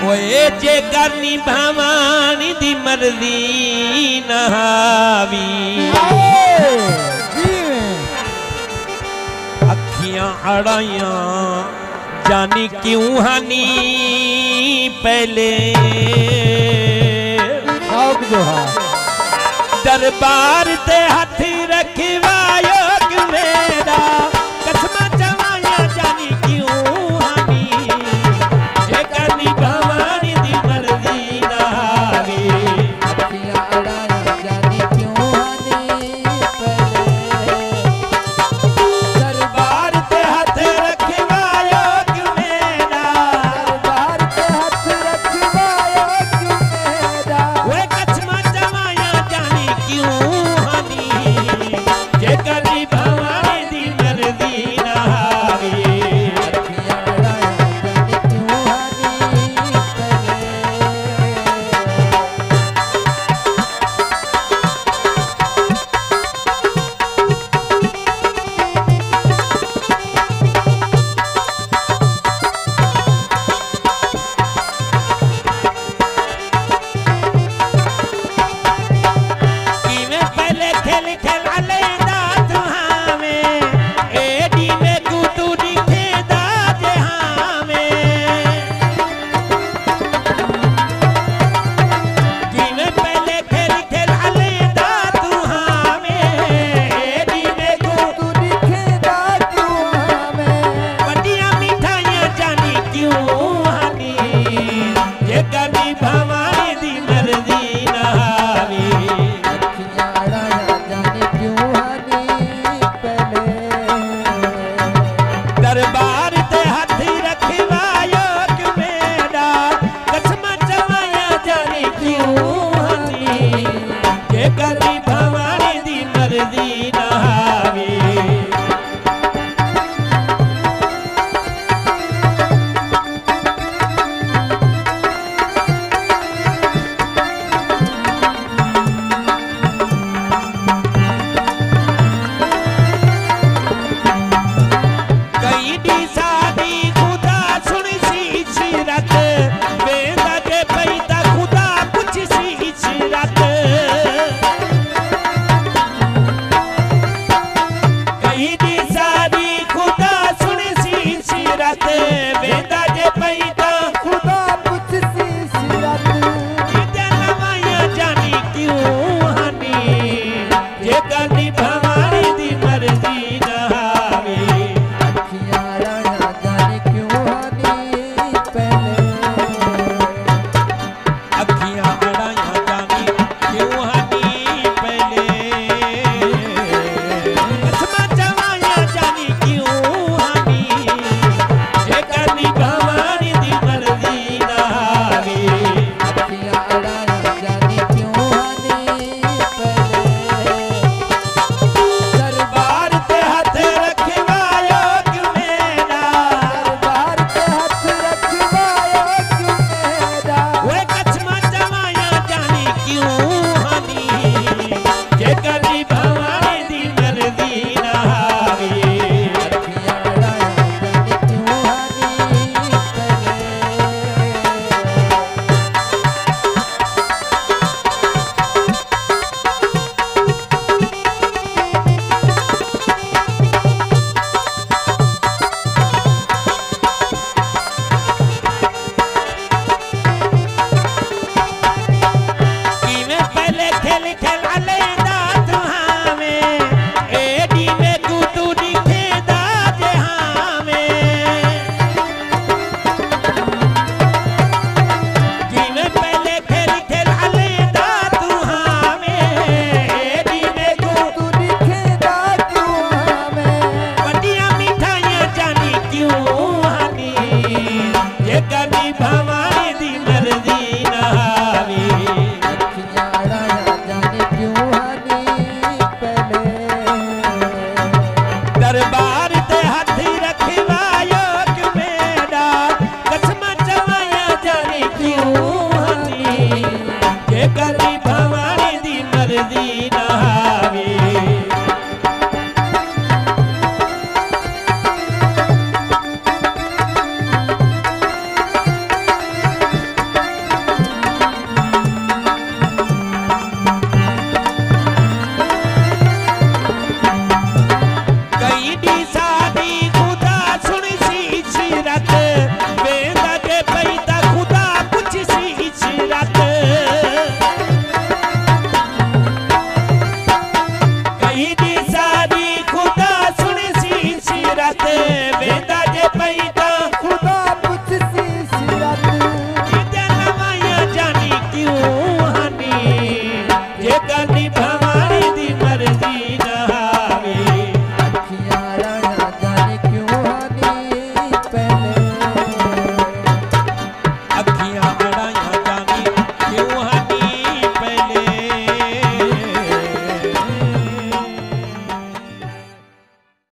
जे करनी भवानी दी मर्ज़ी नहावी। अखियाँ अड़ाइया जानी क्यों हनी पहले? दरबार ते हर